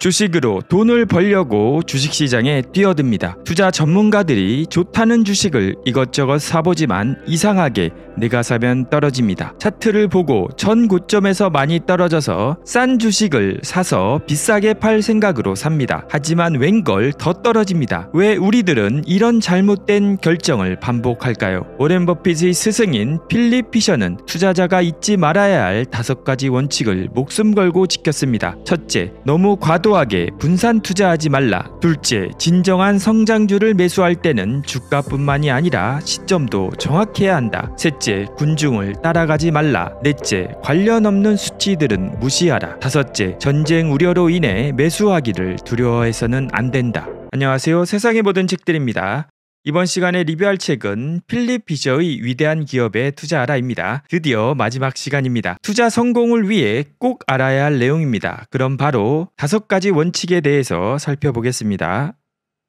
주식으로 돈을 벌려고 주식시장에 뛰어듭니다. 투자 전문가들이 좋다는 주식을 이것저것 사보지만 이상하게 내가 사면 떨어집니다. 차트를 보고 전 고점에서 많이 떨어져서 싼 주식을 사서 비싸게 팔 생각으로 삽니다. 하지만 웬걸 더 떨어집니다. 왜 우리들은 이런 잘못된 결정을 반복할까요? 오렌 버핏의 스승인 필립 피셔는 투자자가 잊지 말아야 할 다섯 가지 원칙을 목숨 걸고 지켰습니다. 첫째, 너무 과도 과도하게 분산 투자하지 말라. 둘째, 진정한 성장주를 매수할 때는 주가뿐만이 아니라 시점도 정확해야 한다. 셋째, 군중을 따라가지 말라. 넷째, 관련 없는 수치들은 무시하라. 다섯째, 전쟁 우려로 인해 매수하기를 두려워해서는 안 된다. 안녕하세요. 세상의 모든 책들입니다. 이번 시간에 리뷰할 책은 필립 비저의 위대한 기업에 투자하라입니다. 드디어 마지막 시간입니다. 투자 성공을 위해 꼭 알아야 할 내용입니다. 그럼 바로 다섯 가지 원칙에 대해서 살펴보겠습니다.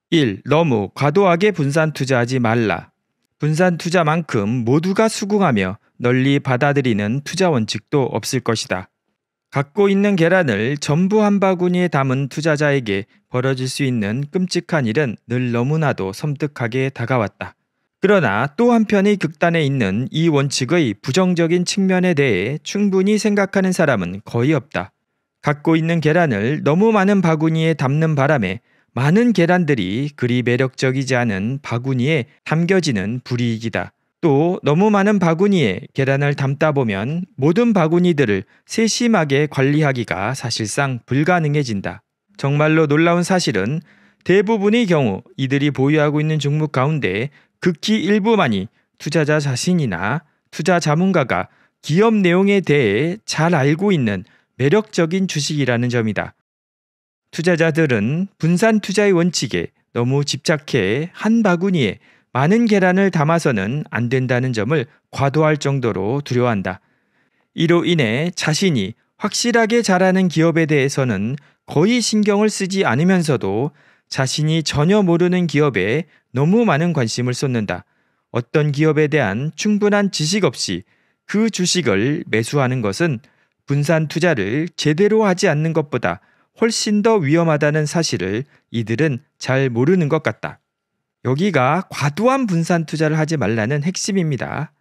1. 너무 과도하게 분산 투자하지 말라. 분산 투자만큼 모두가 수긍하며 널리 받아들이는 투자 원칙도 없을 것이다. 갖고 있는 계란을 전부 한 바구니에 담은 투자자에게 벌어질 수 있는 끔찍한 일은 늘 너무나도 섬뜩하게 다가왔다. 그러나 또 한편의 극단에 있는 이 원칙의 부정적인 측면에 대해 충분히 생각하는 사람은 거의 없다. 갖고 있는 계란을 너무 많은 바구니에 담는 바람에 많은 계란들이 그리 매력적이지 않은 바구니에 담겨지는 불이익이다. 또 너무 많은 바구니에 계란을 담다 보면 모든 바구니들을 세심하게 관리하기가 사실상 불가능해진다. 정말로 놀라운 사실은 대부분의 경우 이들이 보유하고 있는 종목 가운데 극히 일부만이 투자자 자신이나 투자 자문가가 기업 내용에 대해 잘 알고 있는 매력적인 주식이라는 점이다. 투자자들은 분산 투자의 원칙에 너무 집착해 한 바구니에 많은 계란을 담아서는 안 된다는 점을 과도할 정도로 두려워한다. 이로 인해 자신이 확실하게 잘하는 기업에 대해서는 거의 신경을 쓰지 않으면서도 자신이 전혀 모르는 기업에 너무 많은 관심을 쏟는다. 어떤 기업에 대한 충분한 지식 없이 그 주식을 매수하는 것은 분산 투자를 제대로 하지 않는 것보다 훨씬 더 위험하다는 사실을 이들은 잘 모르는 것 같다. 여기가 과도한 분산 투자를 하지 말라는 핵심입니다.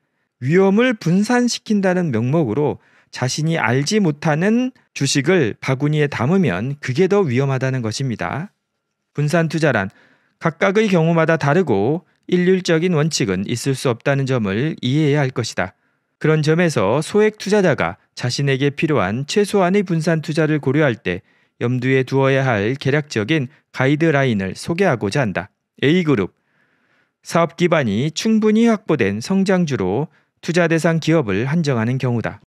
위험을 분산시킨다는 명목으로 자신이 알지 못하는 주식을 바구니에 담으면 그게 더 위험하다는 것입니다. 분산 투자란 각각의 경우마다 다르고 일률적인 원칙은 있을 수 없다는 점을 이해해야 할 것이다. 그런 점에서 소액 투자자가 자신에게 필요한 최소한의 분산 투자를 고려할 때 염두에 두어야 할 계략적인 가이드라인을 소개하고자 한다. A그룹 사업 기반이 충분히 확보된 성장주로 투자 대상 기업을 한정하는 경우다.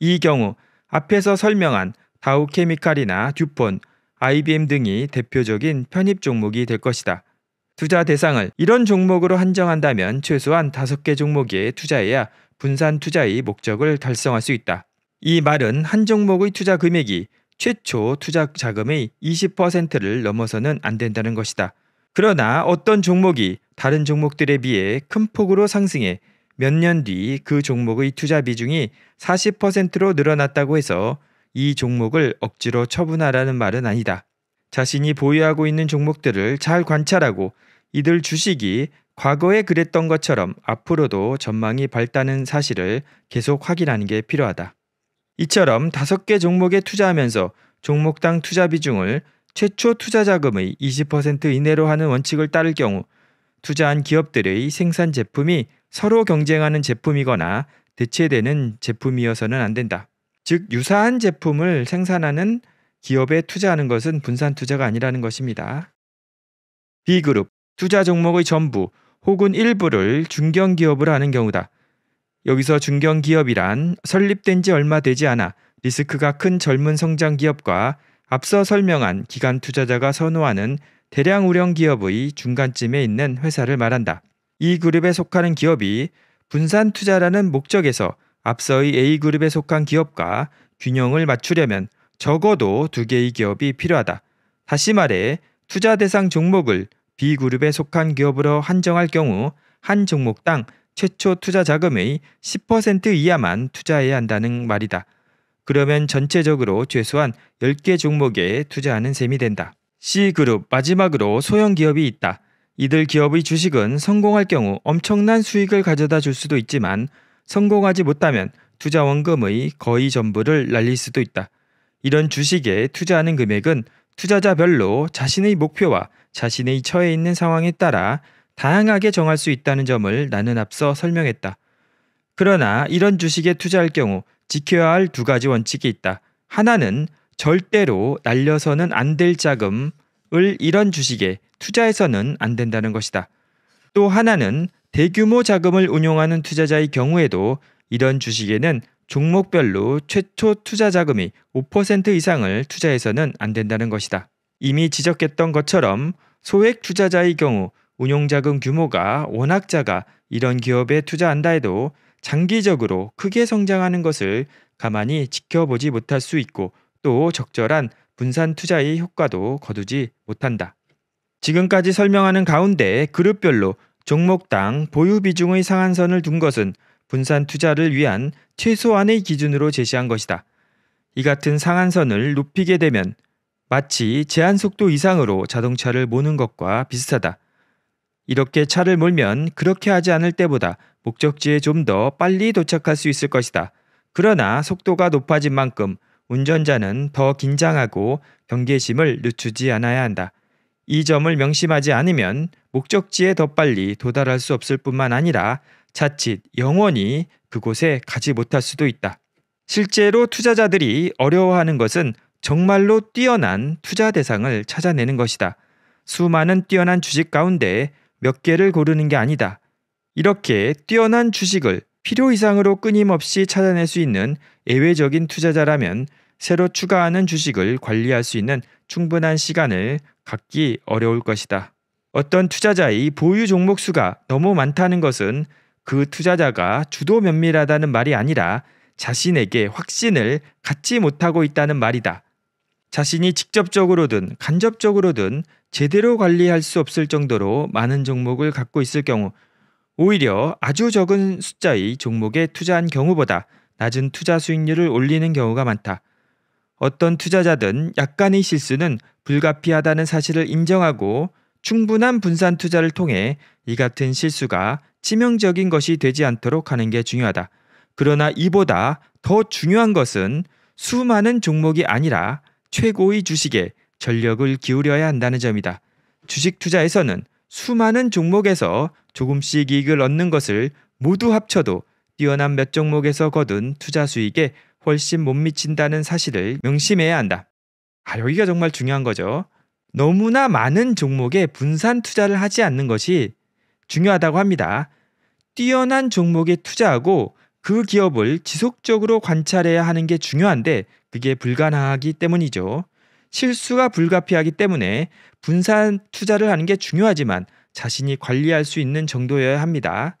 이 경우 앞에서 설명한 다우케미칼이나 듀폰, IBM 등이 대표적인 편입 종목이 될 것이다. 투자 대상을 이런 종목으로 한정한다면 최소한 5개 종목에 투자해야 분산 투자의 목적을 달성할 수 있다. 이 말은 한 종목의 투자 금액이 최초 투자 자금의 20%를 넘어서는 안 된다는 것이다. 그러나 어떤 종목이 다른 종목들에 비해 큰 폭으로 상승해 몇 년 뒤 그 종목의 투자 비중이 40%로 늘어났다고 해서 이 종목을 억지로 처분하라는 말은 아니다. 자신이 보유하고 있는 종목들을 잘 관찰하고 이들 주식이 과거에 그랬던 것처럼 앞으로도 전망이 밝다는 사실을 계속 확인하는 게 필요하다. 이처럼 다섯 개 종목에 투자하면서 종목당 투자 비중을 최초 투자 자금의 20% 이내로 하는 원칙을 따를 경우 투자한 기업들의 생산 제품이 서로 경쟁하는 제품이거나 대체되는 제품이어서는 안 된다. 즉 유사한 제품을 생산하는 기업에 투자하는 것은 분산 투자가 아니라는 것입니다. B그룹 투자 종목의 전부 혹은 일부를 중견 기업으로 하는 경우다. 여기서 중견 기업이란 설립된 지 얼마 되지 않아 리스크가 큰 젊은 성장 기업과 앞서 설명한 기관 투자자가 선호하는 대량 우량 기업의 중간쯤에 있는 회사를 말한다. 이 그룹에 속하는 기업이 분산 투자라는 목적에서 앞서의 A그룹에 속한 기업과 균형을 맞추려면 적어도 두 개의 기업이 필요하다. 다시 말해 투자 대상 종목을 B그룹에 속한 기업으로 한정할 경우 한 종목당 최초 투자 자금의 10% 이하만 투자해야 한다는 말이다. 그러면 전체적으로 최소한 10개 종목에 투자하는 셈이 된다. C그룹 마지막으로 소형 기업이 있다. 이들 기업의 주식은 성공할 경우 엄청난 수익을 가져다 줄 수도 있지만 성공하지 못하면 투자 원금의 거의 전부를 날릴 수도 있다. 이런 주식에 투자하는 금액은 투자자별로 자신의 목표와 자신의 처해 있는 상황에 따라 다양하게 정할 수 있다는 점을 나는 앞서 설명했다. 그러나 이런 주식에 투자할 경우 지켜야 할 두 가지 원칙이 있다. 하나는 절대로 날려서는 안 될 자금을 이런 주식에 투자해서는 안 된다는 것이다. 또 하나는 대규모 자금을 운용하는 투자자의 경우에도 이런 주식에는 종목별로 최초 투자 자금이 5% 이상을 투자해서는 안 된다는 것이다. 이미 지적했던 것처럼 소액 투자자의 경우 운용자금 규모가 워낙 작아 이런 기업에 투자한다 해도 장기적으로 크게 성장하는 것을 가만히 지켜보지 못할 수 있고 또 적절한 분산 투자의 효과도 거두지 못한다. 지금까지 설명하는 가운데 그룹별로 종목당 보유 비중의 상한선을 둔 것은 분산 투자를 위한 최소한의 기준으로 제시한 것이다. 이 같은 상한선을 높이게 되면 마치 제한 속도 이상으로 자동차를 모는 것과 비슷하다. 이렇게 차를 몰면 그렇게 하지 않을 때보다 목적지에 좀 더 빨리 도착할 수 있을 것이다. 그러나 속도가 높아진 만큼 운전자는 더 긴장하고 경계심을 늦추지 않아야 한다. 이 점을 명심하지 않으면 목적지에 더 빨리 도달할 수 없을 뿐만 아니라 자칫 영원히 그곳에 가지 못할 수도 있다. 실제로 투자자들이 어려워하는 것은 정말로 뛰어난 투자 대상을 찾아내는 것이다. 수많은 뛰어난 주식 가운데 몇 개를 고르는 게 아니다. 이렇게 뛰어난 주식을 필요 이상으로 끊임없이 찾아낼 수 있는 예외적인 투자자라면 새로 추가하는 주식을 관리할 수 있는 충분한 시간을 갖기 어려울 것이다. 어떤 투자자의 보유 종목 수가 너무 많다는 것은 그 투자자가 주도 면밀하다는 말이 아니라 자신에게 확신을 갖지 못하고 있다는 말이다. 자신이 직접적으로든 간접적으로든 제대로 관리할 수 없을 정도로 많은 종목을 갖고 있을 경우 오히려 아주 적은 숫자의 종목에 투자한 경우보다 낮은 투자 수익률을 올리는 경우가 많다. 어떤 투자자든 약간의 실수는 불가피하다는 사실을 인정하고 충분한 분산 투자를 통해 이 같은 실수가 치명적인 것이 되지 않도록 하는 게 중요하다. 그러나 이보다 더 중요한 것은 수많은 종목이 아니라 최고의 주식에 전력을 기울여야 한다는 점이다. 주식 투자에서는 수많은 종목에서 조금씩 이익을 얻는 것을 모두 합쳐도 뛰어난 몇 종목에서 거둔 투자 수익에 훨씬 못 미친다는 사실을 명심해야 한다. 아, 여기가 정말 중요한 거죠. 너무나 많은 종목에 분산 투자를 하지 않는 것이 중요하다고 합니다. 뛰어난 종목에 투자하고 그 기업을 지속적으로 관찰해야 하는 게 중요한데 그게 불가능하기 때문이죠. 실수가 불가피하기 때문에 분산 투자를 하는 게 중요하지만 자신이 관리할 수 있는 정도여야 합니다.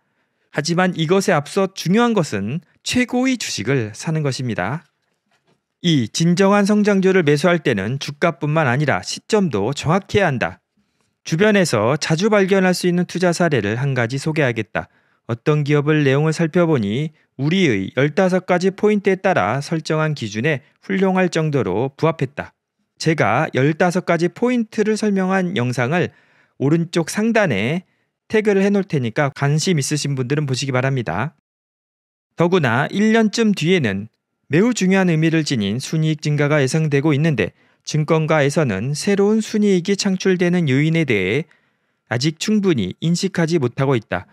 하지만 이것에 앞서 중요한 것은 최고의 주식을 사는 것입니다. 이 진정한 성장주를 매수할 때는 주가뿐만 아니라 시점도 정확해야 한다. 주변에서 자주 발견할 수 있는 투자 사례를 한 가지 소개하겠다. 어떤 기업을 내용을 살펴보니 우리의 15가지 포인트에 따라 설정한 기준에 훌륭할 정도로 부합했다. 제가 15가지 포인트를 설명한 영상을 오른쪽 상단에 태그를 해놓을 테니까 관심 있으신 분들은 보시기 바랍니다. 더구나 1년쯤 뒤에는 매우 중요한 의미를 지닌 순이익 증가가 예상되고 있는데 증권가에서는 새로운 순이익이 창출되는 요인에 대해 아직 충분히 인식하지 못하고 있다.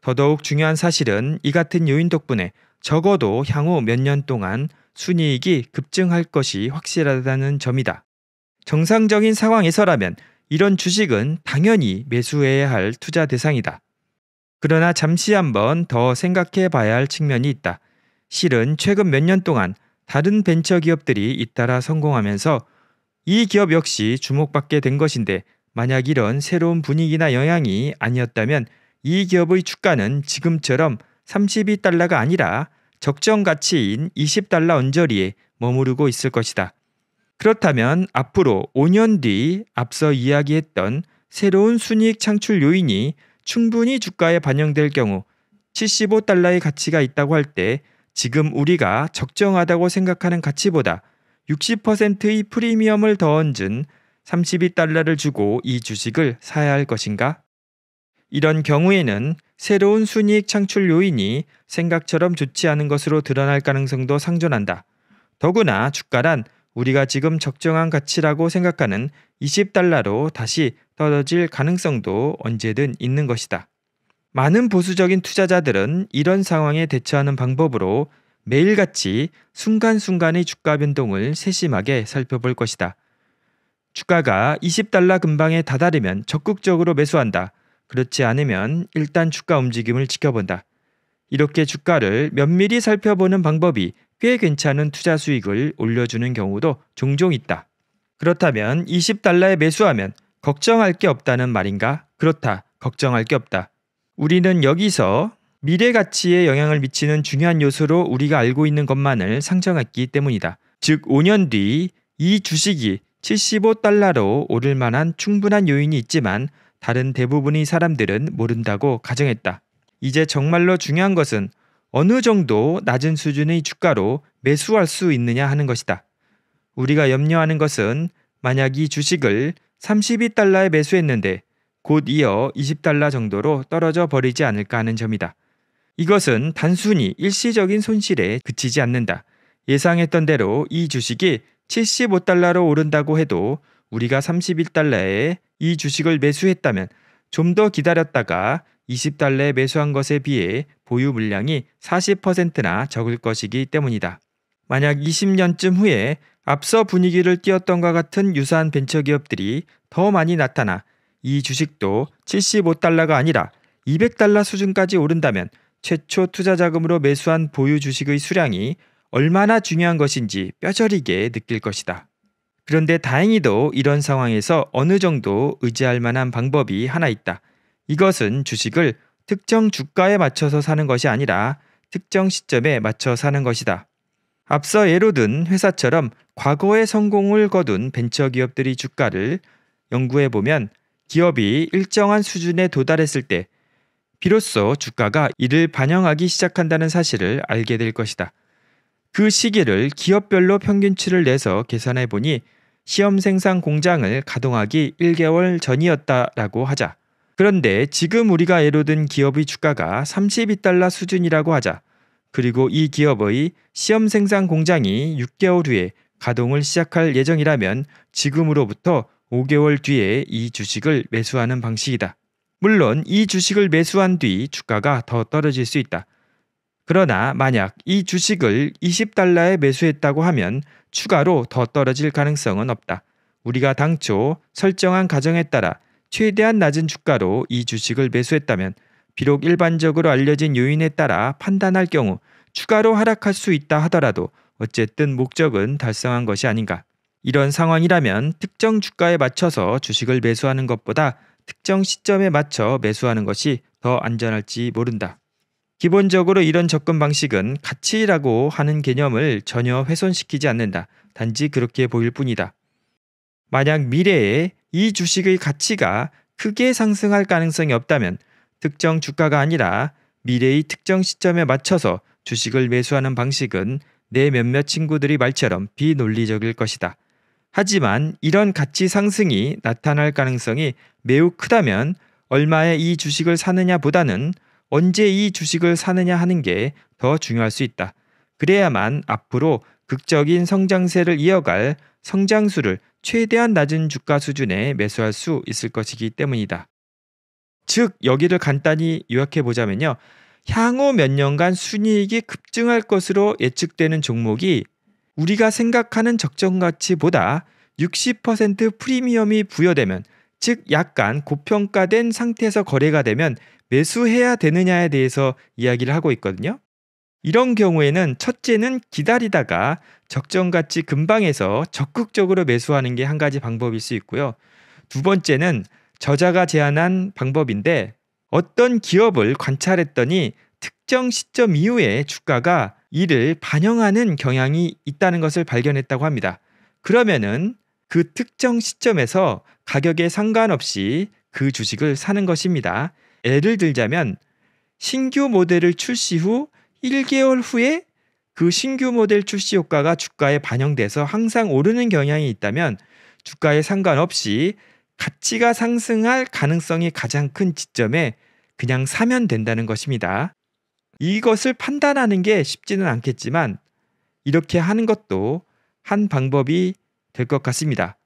더더욱 중요한 사실은 이 같은 요인 덕분에 적어도 향후 몇 년 동안 순이익이 급증할 것이 확실하다는 점이다. 정상적인 상황에서라면 이런 주식은 당연히 매수해야 할 투자 대상이다. 그러나 잠시 한번 더 생각해 봐야 할 측면이 있다. 실은 최근 몇 년 동안 다른 벤처 기업들이 잇따라 성공하면서 이 기업 역시 주목받게 된 것인데 만약 이런 새로운 분위기나 영향이 아니었다면 이 기업의 주가는 지금처럼 32달러가 아니라 적정 가치인 20달러 언저리에 머무르고 있을 것이다. 그렇다면 앞으로 5년 뒤 앞서 이야기했던 새로운 순이익 창출 요인이 충분히 주가에 반영될 경우 75달러의 가치가 있다고 할 때 지금 우리가 적정하다고 생각하는 가치보다 60%의 프리미엄을 더 얹은 32달러를 주고 이 주식을 사야 할 것인가? 이런 경우에는 새로운 순이익 창출 요인이 생각처럼 좋지 않은 것으로 드러날 가능성도 상존한다. 더구나 주가란 우리가 지금 적정한 가치라고 생각하는 20달러로 다시 떨어질 가능성도 언제든 있는 것이다. 많은 보수적인 투자자들은 이런 상황에 대처하는 방법으로 매일같이 순간순간의 주가 변동을 세심하게 살펴볼 것이다. 주가가 20달러 근방에 다다르면 적극적으로 매수한다. 그렇지 않으면 일단 주가 움직임을 지켜본다. 이렇게 주가를 면밀히 살펴보는 방법이 꽤 괜찮은 투자 수익을 올려주는 경우도 종종 있다. 그렇다면 20달러에 매수하면 걱정할 게 없다는 말인가? 그렇다. 걱정할 게 없다. 우리는 여기서 미래 가치에 영향을 미치는 중요한 요소로 우리가 알고 있는 것만을 상정했기 때문이다. 즉 5년 뒤 이 주식이 75달러로 오를 만한 충분한 요인이 있지만 다른 대부분의 사람들은 모른다고 가정했다. 이제 정말로 중요한 것은 어느 정도 낮은 수준의 주가로 매수할 수 있느냐 하는 것이다. 우리가 염려하는 것은 만약 이 주식을 32달러에 매수했는데 곧 이어 20달러 정도로 떨어져 버리지 않을까 하는 점이다. 이것은 단순히 일시적인 손실에 그치지 않는다. 예상했던 대로 이 주식이 75달러로 오른다고 해도 우리가 31달러에 이 주식을 매수했다면 좀 더 기다렸다가 20달러에 매수한 것에 비해 보유 물량이 40%나 적을 것이기 때문이다. 만약 20년쯤 후에 앞서 분위기를 띄웠던 것 같은 유사한 벤처 기업들이 더 많이 나타나 이 주식도 75달러가 아니라 200달러 수준까지 오른다면 최초 투자 자금으로 매수한 보유 주식의 수량이 얼마나 중요한 것인지 뼈저리게 느낄 것이다. 그런데 다행히도 이런 상황에서 어느 정도 의지할 만한 방법이 하나 있다. 이것은 주식을 특정 주가에 맞춰서 사는 것이 아니라 특정 시점에 맞춰 사는 것이다. 앞서 예로 든 회사처럼 과거에 성공을 거둔 벤처 기업들의 주가를 연구해 보면 기업이 일정한 수준에 도달했을 때 비로소 주가가 이를 반영하기 시작한다는 사실을 알게 될 것이다. 그 시기를 기업별로 평균치를 내서 계산해 보니 시험 생산 공장을 가동하기 1개월 전이었다라고 하자. 그런데 지금 우리가 예로 든 기업의 주가가 32달러 수준이라고 하자. 그리고 이 기업의 시험 생산 공장이 6개월 후에 가동을 시작할 예정이라면 지금으로부터 5개월 뒤에 이 주식을 매수하는 방식이다. 물론 이 주식을 매수한 뒤 주가가 더 떨어질 수 있다. 그러나 만약 이 주식을 20달러에 매수했다고 하면 추가로 더 떨어질 가능성은 없다. 우리가 당초 설정한 가정에 따라 최대한 낮은 주가로 이 주식을 매수했다면 비록 일반적으로 알려진 요인에 따라 판단할 경우 추가로 하락할 수 있다 하더라도 어쨌든 목적은 달성한 것이 아닌가. 이런 상황이라면 특정 주가에 맞춰서 주식을 매수하는 것보다 특정 시점에 맞춰 매수하는 것이 더 안전할지 모른다. 기본적으로 이런 접근 방식은 가치라고 하는 개념을 전혀 훼손시키지 않는다. 단지 그렇게 보일 뿐이다. 만약 미래에 이 주식의 가치가 크게 상승할 가능성이 없다면 특정 주가가 아니라 미래의 특정 시점에 맞춰서 주식을 매수하는 방식은 내 몇몇 친구들이 말처럼 비논리적일 것이다. 하지만 이런 가치 상승이 나타날 가능성이 매우 크다면 얼마에 이 주식을 사느냐 보다는 언제 이 주식을 사느냐 하는 게 더 중요할 수 있다. 그래야만 앞으로 극적인 성장세를 이어갈 성장수를 최대한 낮은 주가 수준에 매수할 수 있을 것이기 때문이다. 즉, 여기를 간단히 요약해 보자면요. 향후 몇 년간 순이익이 급증할 것으로 예측되는 종목이 우리가 생각하는 적정 가치보다 60% 프리미엄이 부여되면 즉 약간 고평가된 상태에서 거래가 되면 매수해야 되느냐에 대해서 이야기를 하고 있거든요. 이런 경우에는 첫째는 기다리다가 적정 가치 근방에서 적극적으로 매수하는 게 한 가지 방법일 수 있고요. 두 번째는 저자가 제안한 방법인데 어떤 기업을 관찰했더니 특정 시점 이후에 주가가 이를 반영하는 경향이 있다는 것을 발견했다고 합니다. 그러면은 그 특정 시점에서 가격에 상관없이 그 주식을 사는 것입니다. 예를 들자면 신규 모델을 출시 후 1개월 후에 그 신규 모델 출시 효과가 주가에 반영돼서 항상 오르는 경향이 있다면 주가에 상관없이 가치가 상승할 가능성이 가장 큰 지점에 그냥 사면 된다는 것입니다. 이것을 판단하는 게 쉽지는 않겠지만 이렇게 하는 것도 한 방법이 될 것 같습니다.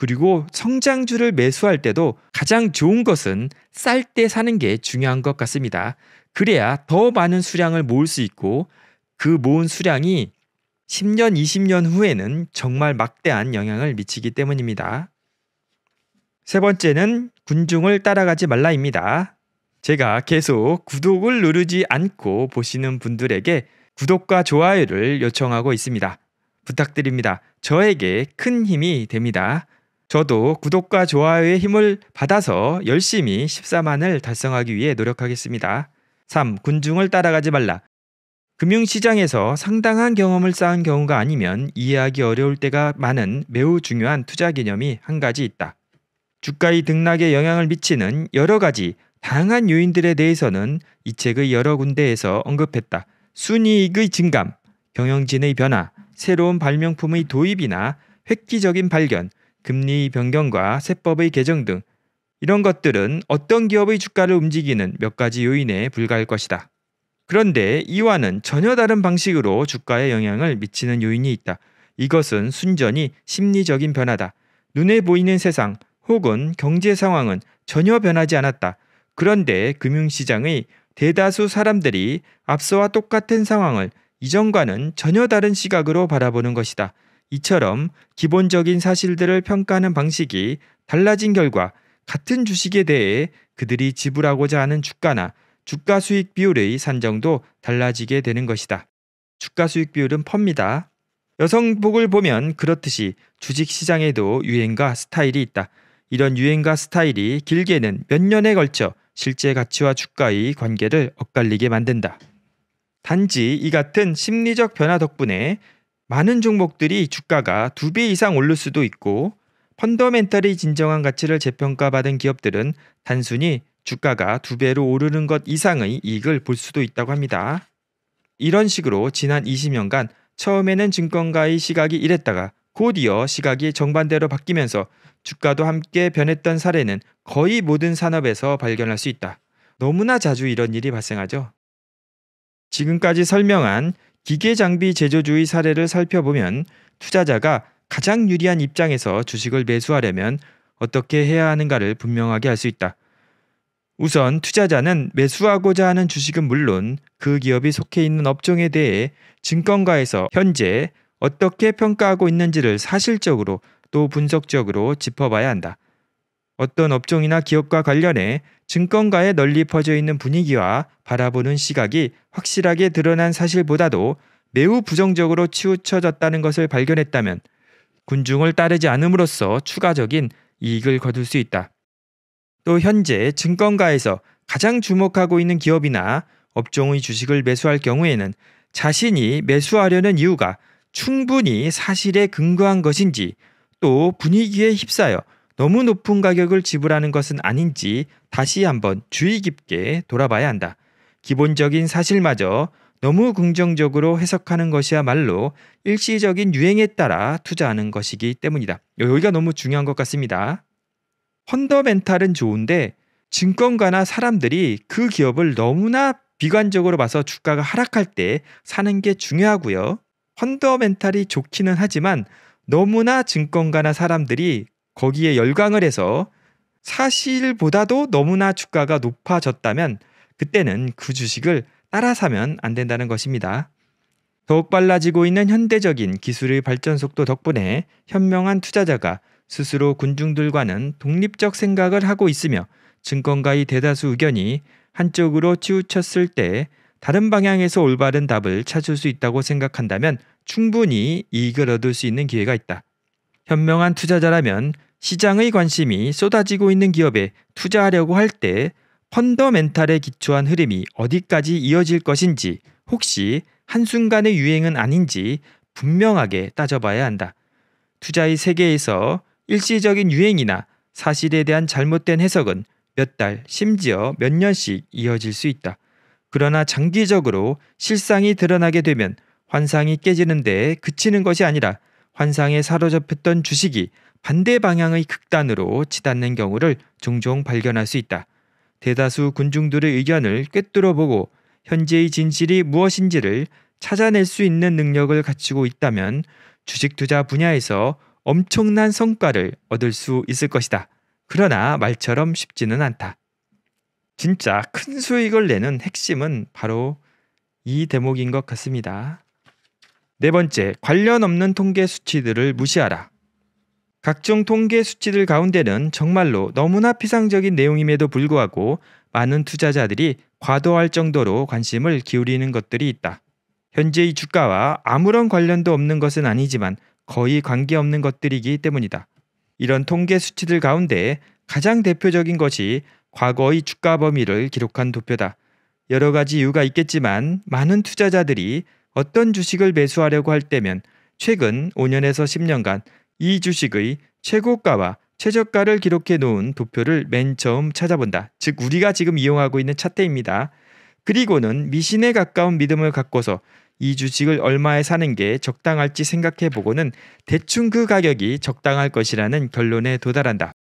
그리고 성장주를 매수할 때도 가장 좋은 것은 쌀 때 사는 게 중요한 것 같습니다. 그래야 더 많은 수량을 모을 수 있고 그 모은 수량이 10년, 20년 후에는 정말 막대한 영향을 미치기 때문입니다. 세 번째는 군중을 따라가지 말라입니다. 제가 계속 구독을 누르지 않고 보시는 분들에게 구독과 좋아요를 요청하고 있습니다. 부탁드립니다. 저에게 큰 힘이 됩니다. 저도 구독과 좋아요의 힘을 받아서 열심히 14만을 달성하기 위해 노력하겠습니다. 3. 군중을 따라가지 말라. 금융시장에서 상당한 경험을 쌓은 경우가 아니면 이해하기 어려울 때가 많은 매우 중요한 투자 개념이 한 가지 있다. 주가의 등락에 영향을 미치는 여러 가지 다양한 요인들에 대해서는 이 책의 여러 군데에서 언급했다. 순이익의 증감, 경영진의 변화, 새로운 발명품의 도입이나 획기적인 발견, 금리 변경과 세법의 개정 등 이런 것들은 어떤 기업의 주가를 움직이는 몇 가지 요인에 불과할 것이다. 그런데 이와는 전혀 다른 방식으로 주가에 영향을 미치는 요인이 있다. 이것은 순전히 심리적인 변화다. 눈에 보이는 세상 혹은 경제 상황은 전혀 변하지 않았다. 그런데 금융시장의 대다수 사람들이 앞서와 똑같은 상황을 이전과는 전혀 다른 시각으로 바라보는 것이다. 이처럼 기본적인 사실들을 평가하는 방식이 달라진 결과 같은 주식에 대해 그들이 지불하고자 하는 주가나 주가 수익 비율의 산정도 달라지게 되는 것이다. 주가 수익 비율은 ፐ입니다. 여성복을 보면 그렇듯이 주식 시장에도 유행과 스타일이 있다. 이런 유행과 스타일이 길게는 몇 년에 걸쳐 실제 가치와 주가의 관계를 엇갈리게 만든다. 단지 이 같은 심리적 변화 덕분에 많은 종목들이 주가가 두 배 이상 오를 수도 있고 펀더멘탈의 진정한 가치를 재평가받은 기업들은 단순히 주가가 두 배로 오르는 것 이상의 이익을 볼 수도 있다고 합니다. 이런 식으로 지난 20년간 처음에는 증권가의 시각이 이랬다가 곧이어 시각이 정반대로 바뀌면서 주가도 함께 변했던 사례는 거의 모든 산업에서 발견할 수 있다. 너무나 자주 이런 일이 발생하죠. 지금까지 설명한 기계 장비 제조주의 사례를 살펴보면 투자자가 가장 유리한 입장에서 주식을 매수하려면 어떻게 해야 하는가를 분명하게 할수 있다. 우선 투자자는 매수하고자 하는 주식은 물론 그 기업이 속해 있는 업종에 대해 증권가에서 현재 어떻게 평가하고 있는지를 사실적으로 또 분석적으로 짚어봐야 한다. 어떤 업종이나 기업과 관련해 증권가에 널리 퍼져 있는 분위기와 바라보는 시각이 확실하게 드러난 사실보다도 매우 부정적으로 치우쳐졌다는 것을 발견했다면 군중을 따르지 않음으로써 추가적인 이익을 거둘 수 있다. 또 현재 증권가에서 가장 주목하고 있는 기업이나 업종의 주식을 매수할 경우에는 자신이 매수하려는 이유가 충분히 사실에 근거한 것인지 또 분위기에 휩싸여 너무 높은 가격을 지불하는 것은 아닌지 다시 한번 주의 깊게 돌아봐야 한다. 기본적인 사실마저 너무 긍정적으로 해석하는 것이야말로 일시적인 유행에 따라 투자하는 것이기 때문이다. 여기가 너무 중요한 것 같습니다. 펀더멘탈은 좋은데 증권가나 사람들이 그 기업을 너무나 비관적으로 봐서 주가가 하락할 때 사는 게 중요하고요. 펀더멘탈이 좋기는 하지만 너무나 증권가나 사람들이 거기에 열광을 해서 사실보다도 너무나 주가가 높아졌다면 그때는 그 주식을 따라 사면 안 된다는 것입니다. 더욱 빨라지고 있는 현대적인 기술의 발전 속도 덕분에 현명한 투자자가 스스로 군중들과는 독립적 생각을 하고 있으며 증권가의 대다수 의견이 한쪽으로 치우쳤을 때 다른 방향에서 올바른 답을 찾을 수 있다고 생각한다면 충분히 이익을 얻을 수 있는 기회가 있다. 현명한 투자자라면 시장의 관심이 쏟아지고 있는 기업에 투자하려고 할 때 펀더멘탈에 기초한 흐름이 어디까지 이어질 것인지 혹시 한순간의 유행은 아닌지 분명하게 따져봐야 한다. 투자의 세계에서 일시적인 유행이나 사실에 대한 잘못된 해석은 몇 달, 심지어 몇 년씩 이어질 수 있다. 그러나 장기적으로 실상이 드러나게 되면 환상이 깨지는데 그치는 것이 아니라 환상에 사로잡혔던 주식이 반대 방향의 극단으로 치닫는 경우를 종종 발견할 수 있다. 대다수 군중들의 의견을 꿰뚫어 보고 현재의 진실이 무엇인지를 찾아낼 수 있는 능력을 갖추고 있다면 주식 투자 분야에서 엄청난 성과를 얻을 수 있을 것이다. 그러나 말처럼 쉽지는 않다. 진짜 큰 수익을 내는 핵심은 바로 이 대목인 것 같습니다. 네 번째, 관련 없는 통계 수치들을 무시하라. 각종 통계 수치들 가운데는 정말로 너무나 피상적인 내용임에도 불구하고 많은 투자자들이 과도할 정도로 관심을 기울이는 것들이 있다. 현재의 주가와 아무런 관련도 없는 것은 아니지만 거의 관계없는 것들이기 때문이다. 이런 통계 수치들 가운데 가장 대표적인 것이 과거의 주가 범위를 기록한 도표다. 여러 가지 이유가 있겠지만 많은 투자자들이 어떤 주식을 매수하려고 할 때면 최근 5년에서 10년간 이 주식의 최고가와 최저가를 기록해 놓은 도표를 맨 처음 찾아본다. 즉 우리가 지금 이용하고 있는 차트입니다. 그리고는 미신에 가까운 믿음을 갖고서 이 주식을 얼마에 사는 게 적당할지 생각해 보고는 대충 그 가격이 적당할 것이라는 결론에 도달한다.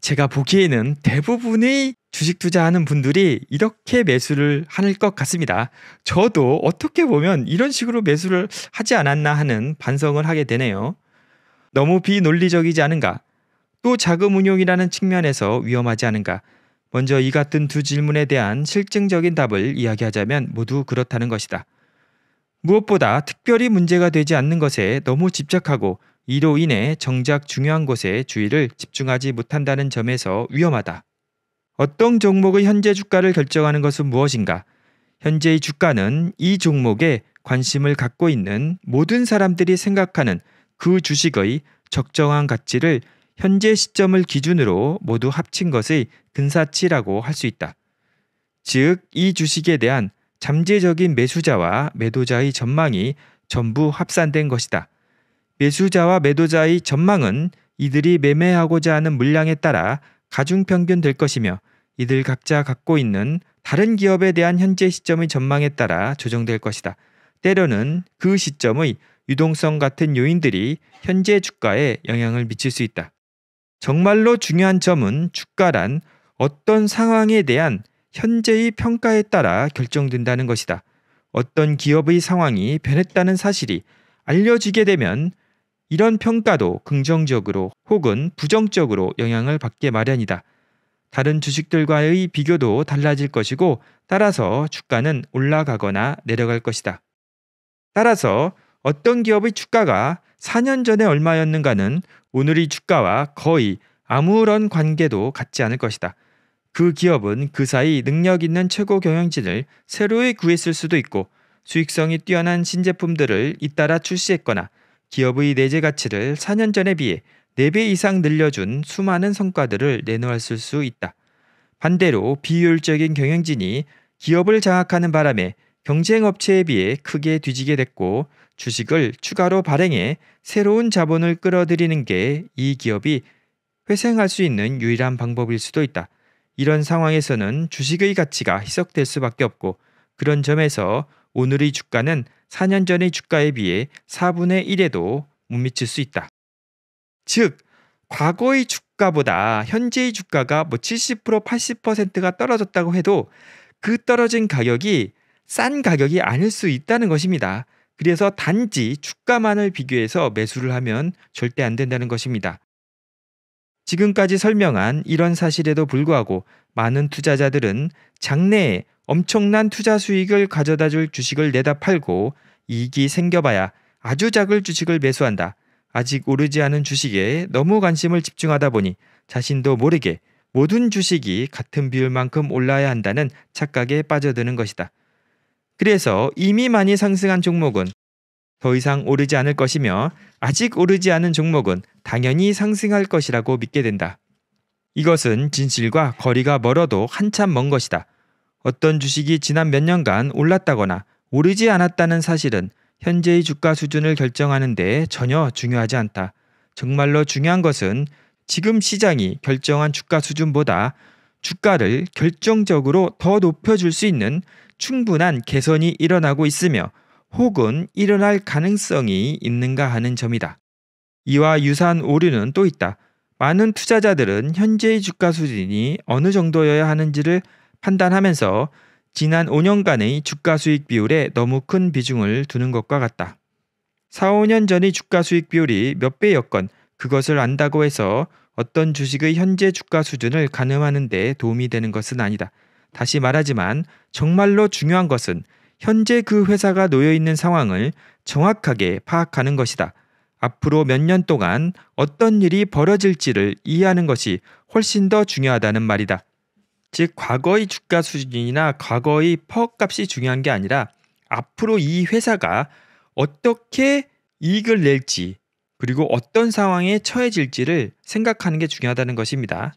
제가 보기에는 대부분의 주식 투자하는 분들이 이렇게 매수를 할것 같습니다. 저도 어떻게 보면 이런 식으로 매수를 하지 않았나 하는 반성을 하게 되네요. 너무 비논리적이지 않은가? 또 자금 운용이라는 측면에서 위험하지 않은가? 먼저 이 같은 두 질문에 대한 실증적인 답을 이야기하자면 모두 그렇다는 것이다. 무엇보다 특별히 문제가 되지 않는 것에 너무 집착하고 이로 인해 정작 중요한 곳에 주의를 집중하지 못한다는 점에서 위험하다. 어떤 종목의 현재 주가를 결정하는 것은 무엇인가? 현재의 주가는 이 종목에 관심을 갖고 있는 모든 사람들이 생각하는 그 주식의 적정한 가치를 현재 시점을 기준으로 모두 합친 것의 근사치라고 할 수 있다. 즉, 이 주식에 대한 잠재적인 매수자와 매도자의 전망이 전부 합산된 것이다. 매수자와 매도자의 전망은 이들이 매매하고자 하는 물량에 따라 가중평균 될 것이며 이들 각자 갖고 있는 다른 기업에 대한 현재 시점의 전망에 따라 조정될 것이다. 때로는 그 시점의 유동성 같은 요인들이 현재 주가에 영향을 미칠 수 있다. 정말로 중요한 점은 주가란 어떤 상황에 대한 현재의 평가에 따라 결정된다는 것이다. 어떤 기업의 상황이 변했다는 사실이 알려지게 되면 이런 평가도 긍정적으로 혹은 부정적으로 영향을 받게 마련이다. 다른 주식들과의 비교도 달라질 것이고 따라서 주가는 올라가거나 내려갈 것이다. 따라서 어떤 기업의 주가가 4년 전에 얼마였는가는 오늘의 주가와 거의 아무런 관계도 갖지 않을 것이다. 그 기업은 그 사이 능력 있는 최고 경영진을 새로이 구했을 수도 있고 수익성이 뛰어난 신제품들을 잇따라 출시했거나 기업의 내재 가치를 4년 전에 비해 4배 이상 늘려준 수많은 성과들을 내놓았을 수 있다. 반대로 비효율적인 경영진이 기업을 장악하는 바람에 경쟁 업체에 비해 크게 뒤지게 됐고 주식을 추가로 발행해 새로운 자본을 끌어들이는 게 이 기업이 회생할 수 있는 유일한 방법일 수도 있다. 이런 상황에서는 주식의 가치가 희석될 수밖에 없고 그런 점에서 오늘의 주가는 4년 전의 주가에 비해 4분의 1에도 못 미칠 수 있다. 즉, 과거의 주가보다 현재의 주가가 뭐 70% 80%가 떨어졌다고 해도 그 떨어진 가격이 싼 가격이 아닐 수 있다는 것입니다. 그래서 단지 주가만을 비교해서 매수를 하면 절대 안 된다는 것입니다. 지금까지 설명한 이런 사실에도 불구하고 많은 투자자들은 장래에 엄청난 투자 수익을 가져다 줄 주식을 내다 팔고 이익이 생겨봐야 아주 작을 주식을 매수한다. 아직 오르지 않은 주식에 너무 관심을 집중하다 보니 자신도 모르게 모든 주식이 같은 비율만큼 올라야 한다는 착각에 빠져드는 것이다. 그래서 이미 많이 상승한 종목은 더 이상 오르지 않을 것이며 아직 오르지 않은 종목은 당연히 상승할 것이라고 믿게 된다. 이것은 진실과 거리가 멀어도 한참 먼 것이다. 어떤 주식이 지난 몇 년간 올랐다거나 오르지 않았다는 사실은 현재의 주가 수준을 결정하는 데 전혀 중요하지 않다. 정말로 중요한 것은 지금 시장이 결정한 주가 수준보다 주가를 결정적으로 더 높여줄 수 있는 충분한 개선이 일어나고 있으며 혹은 일어날 가능성이 있는가 하는 점이다. 이와 유사한 오류는 또 있다. 많은 투자자들은 현재의 주가 수준이 어느 정도여야 하는지를 판단하면서 지난 5년간의 주가 수익 비율에 너무 큰 비중을 두는 것과 같다. 4, 5년 전의 주가 수익 비율이 몇 배였건 그것을 안다고 해서 어떤 주식의 현재 주가 수준을 가늠하는 데 도움이 되는 것은 아니다. 다시 말하지만 정말로 중요한 것은 현재 그 회사가 놓여 있는 상황을 정확하게 파악하는 것이다. 앞으로 몇 년 동안 어떤 일이 벌어질지를 이해하는 것이 훨씬 더 중요하다는 말이다. 즉, 과거의 주가 수준이나 과거의 퍼 값이 중요한 게 아니라 앞으로 이 회사가 어떻게 이익을 낼지 그리고 어떤 상황에 처해질지를 생각하는 게 중요하다는 것입니다.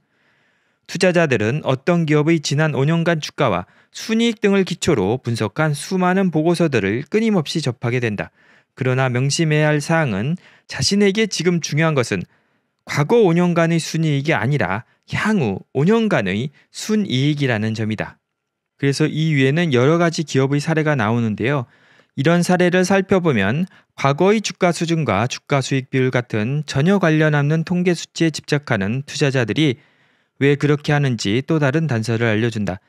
투자자들은 어떤 기업의 지난 5년간 주가와 순이익 등을 기초로 분석한 수많은 보고서들을 끊임없이 접하게 된다. 그러나 명심해야 할 사항은 자신에게 지금 중요한 것은 과거 5년간의 순이익이 아니라 향후 5년간의 순이익이라는 점이다. 그래서 이 위에는 여러 가지 기업의 사례가 나오는데요. 이런 사례를 살펴보면 과거의 주가 수준과 주가 수익 비율 같은 전혀 관련 없는 통계 수치에 집착하는 투자자들이 왜 그렇게 하는지 또 다른 단서를 알려준다.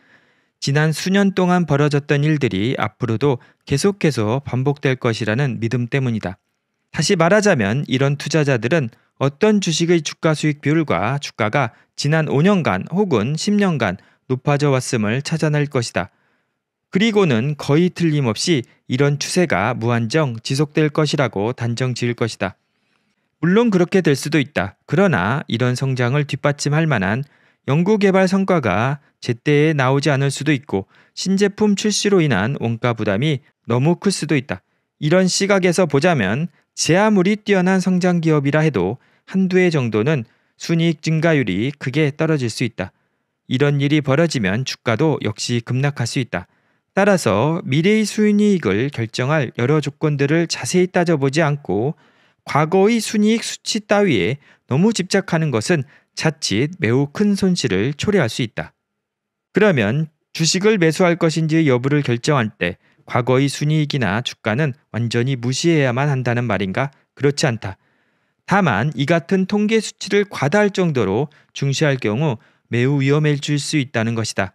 지난 수년 동안 벌어졌던 일들이 앞으로도 계속해서 반복될 것이라는 믿음 때문이다. 다시 말하자면 이런 투자자들은 어떤 주식의 주가 수익 비율과 주가가 지난 5년간 혹은 10년간 높아져 왔음을 찾아낼 것이다. 그리고는 거의 틀림없이 이런 추세가 무한정 지속될 것이라고 단정 지을 것이다. 물론 그렇게 될 수도 있다. 그러나 이런 성장을 뒷받침할 만한 연구개발 성과가 제때에 나오지 않을 수도 있고 신제품 출시로 인한 원가 부담이 너무 클 수도 있다. 이런 시각에서 보자면 제 아무리 뛰어난 성장 기업이라 해도 한두 해 정도는 순이익 증가율이 크게 떨어질 수 있다. 이런 일이 벌어지면 주가도 역시 급락할 수 있다. 따라서 미래의 순이익을 결정할 여러 조건들을 자세히 따져보지 않고 과거의 순이익 수치 따위에 너무 집착하는 것은 자칫 매우 큰 손실을 초래할 수 있다. 그러면 주식을 매수할 것인지 여부를 결정할 때 과거의 순이익이나 주가는 완전히 무시해야만 한다는 말인가? 그렇지 않다. 다만 이 같은 통계 수치를 과다할 정도로 중시할 경우 매우 위험해질 수 있다는 것이다.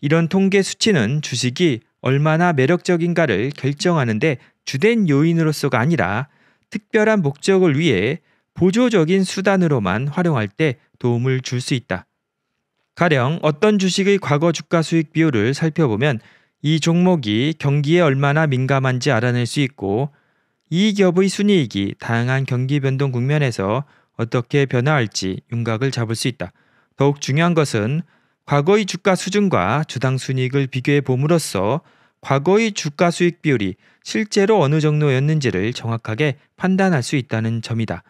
이런 통계 수치는 주식이 얼마나 매력적인가를 결정하는데 주된 요인으로서가 아니라 특별한 목적을 위해 보조적인 수단으로만 활용할 때 도움을 줄 수 있다. 가령 어떤 주식의 과거 주가 수익 비율을 살펴보면 이 종목이 경기에 얼마나 민감한지 알아낼 수 있고 이 기업의 순이익이 다양한 경기 변동 국면에서 어떻게 변화할지 윤곽을 잡을 수 있다. 더욱 중요한 것은 과거의 주가 수준과 주당 순이익을 비교해 봄으로써 과거의 주가 수익 비율이 실제로 어느 정도였는지를 정확하게 판단할 수 있다는 점이다.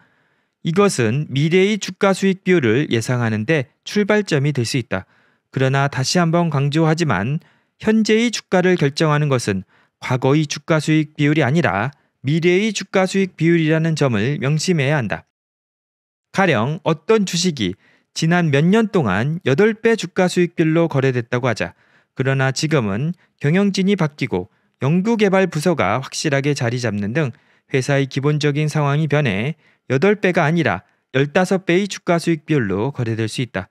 이것은 미래의 주가 수익 비율을 예상하는데 출발점이 될 수 있다. 그러나 다시 한번 강조하지만 현재의 주가를 결정하는 것은 과거의 주가 수익 비율이 아니라 미래의 주가 수익 비율이라는 점을 명심해야 한다. 가령 어떤 주식이 지난 몇 년 동안 8배 주가 수익비율로 거래됐다고 하자. 그러나 지금은 경영진이 바뀌고 연구개발 부서가 확실하게 자리 잡는 등 회사의 기본적인 상황이 변해 8배가 아니라 15배의 주가 수익 비율로 거래될 수 있다.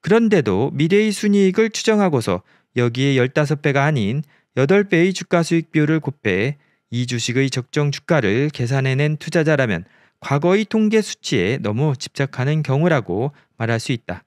그런데도 미래의 순이익을 추정하고서 여기에 15배가 아닌 8배의 주가 수익 비율을 곱해 이 주식의 적정 주가를 계산해낸 투자자라면 과거의 통계 수치에 너무 집착하는 경우라고 말할 수 있다.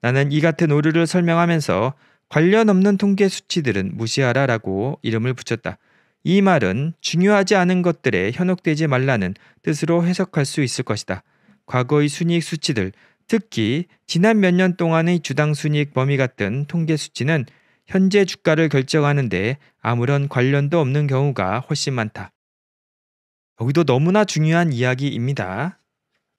나는 이 같은 오류를 설명하면서 관련 없는 통계 수치들은 무시하라라고 이름을 붙였다. 이 말은 중요하지 않은 것들에 현혹되지 말라는 뜻으로 해석할 수 있을 것이다. 과거의 순이익 수치들, 특히 지난 몇 년 동안의 주당 순이익 범위 같은 통계 수치는 현재 주가를 결정하는데 아무런 관련도 없는 경우가 훨씬 많다. 여기도 너무나 중요한 이야기입니다.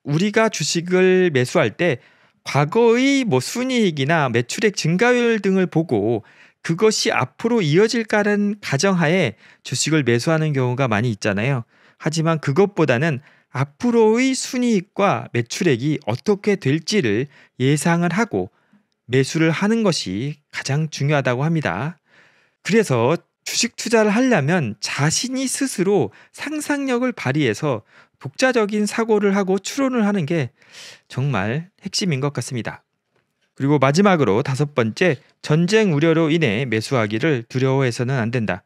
우리가 주식을 매수할 때 과거의 뭐 순이익이나 매출액 증가율 등을 보고 그것이 앞으로 이어질까는 가정하에 주식을 매수하는 경우가 많이 있잖아요. 하지만 그것보다는 앞으로의 순이익과 매출액이 어떻게 될지를 예상을 하고 매수를 하는 것이 가장 중요하다고 합니다. 그래서 주식 투자를 하려면 자신이 스스로 상상력을 발휘해서 독자적인 사고를 하고 추론을 하는 게 정말 핵심인 것 같습니다. 그리고 마지막으로 다섯 번째, 전쟁 우려로 인해 매수하기를 두려워해서는 안 된다.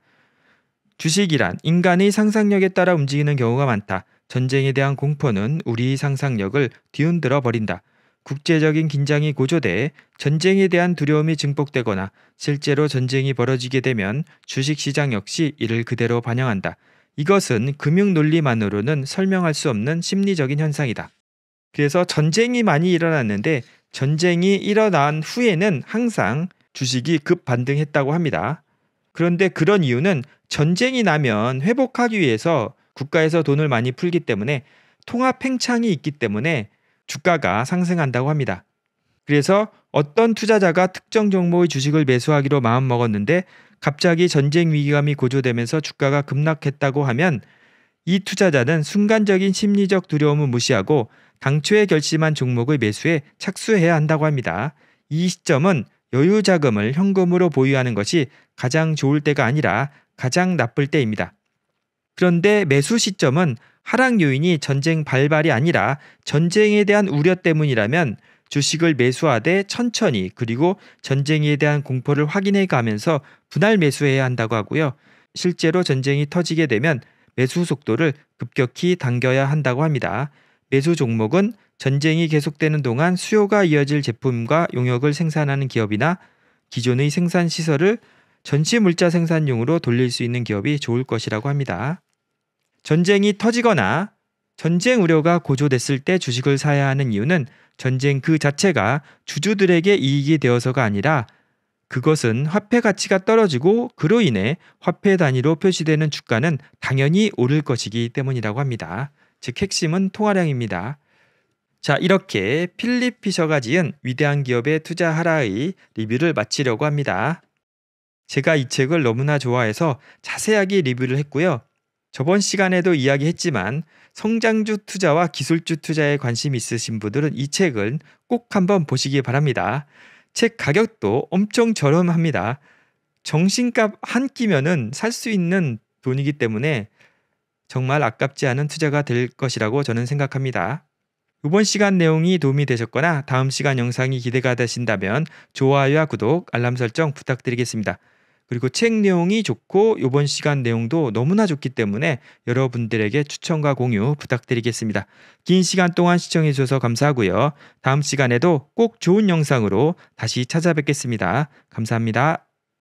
주식이란 인간의 상상력에 따라 움직이는 경우가 많다. 전쟁에 대한 공포는 우리 상상력을 뒤흔들어 버린다. 국제적인 긴장이 고조돼 전쟁에 대한 두려움이 증폭되거나 실제로 전쟁이 벌어지게 되면 주식시장 역시 이를 그대로 반영한다. 이것은 금융 논리만으로는 설명할 수 없는 심리적인 현상이다. 그래서 전쟁이 많이 일어났는데 전쟁이 일어난 후에는 항상 주식이 급 반등했다고 합니다. 그런데 그런 이유는 전쟁이 나면 회복하기 위해서 국가에서 돈을 많이 풀기 때문에 통합 팽창이 있기 때문에 주가가 상승한다고 합니다. 그래서 어떤 투자자가 특정 종목의 주식을 매수하기로 마음먹었는데 갑자기 전쟁 위기감이 고조되면서 주가가 급락했다고 하면 이 투자자는 순간적인 심리적 두려움을 무시하고 당초에 결심한 종목의 매수에 착수해야 한다고 합니다. 이 시점은 여유 자금을 현금으로 보유하는 것이 가장 좋을 때가 아니라 가장 나쁠 때입니다. 그런데 매수 시점은 하락 요인이 전쟁 발발이 아니라 전쟁에 대한 우려 때문이라면 주식을 매수하되 천천히 그리고 전쟁에 대한 공포를 확인해 가면서 분할 매수해야 한다고 하고요. 실제로 전쟁이 터지게 되면 매수 속도를 급격히 당겨야 한다고 합니다. 매수 종목은 전쟁이 계속되는 동안 수요가 이어질 제품과 용역을 생산하는 기업이나 기존의 생산 시설을 전시 물자 생산용으로 돌릴 수 있는 기업이 좋을 것이라고 합니다. 전쟁이 터지거나 전쟁 우려가 고조됐을 때 주식을 사야 하는 이유는 전쟁 그 자체가 주주들에게 이익이 되어서가 아니라 그것은 화폐 가치가 떨어지고 그로 인해 화폐 단위로 표시되는 주가는 당연히 오를 것이기 때문이라고 합니다. 즉 핵심은 통화량입니다. 자, 이렇게 필립 피셔가 지은 위대한 기업에 투자하라의 리뷰를 마치려고 합니다. 제가 이 책을 너무나 좋아해서 자세하게 리뷰를 했고요. 저번 시간에도 이야기했지만 성장주 투자와 기술주 투자에 관심 있으신 분들은 이 책을 꼭 한번 보시기 바랍니다. 책 가격도 엄청 저렴합니다. 정신값 한 끼면은 살 수 있는 돈이기 때문에 정말 아깝지 않은 투자가 될 것이라고 저는 생각합니다. 이번 시간 내용이 도움이 되셨거나 다음 시간 영상이 기대가 되신다면 좋아요와 구독, 알람 설정 부탁드리겠습니다. 그리고 책 내용이 좋고 이번 시간 내용도 너무나 좋기 때문에 여러분들에게 추천과 공유 부탁드리겠습니다. 긴 시간 동안 시청해 주셔서 감사하고요. 다음 시간에도 꼭 좋은 영상으로 다시 찾아뵙겠습니다. 감사합니다.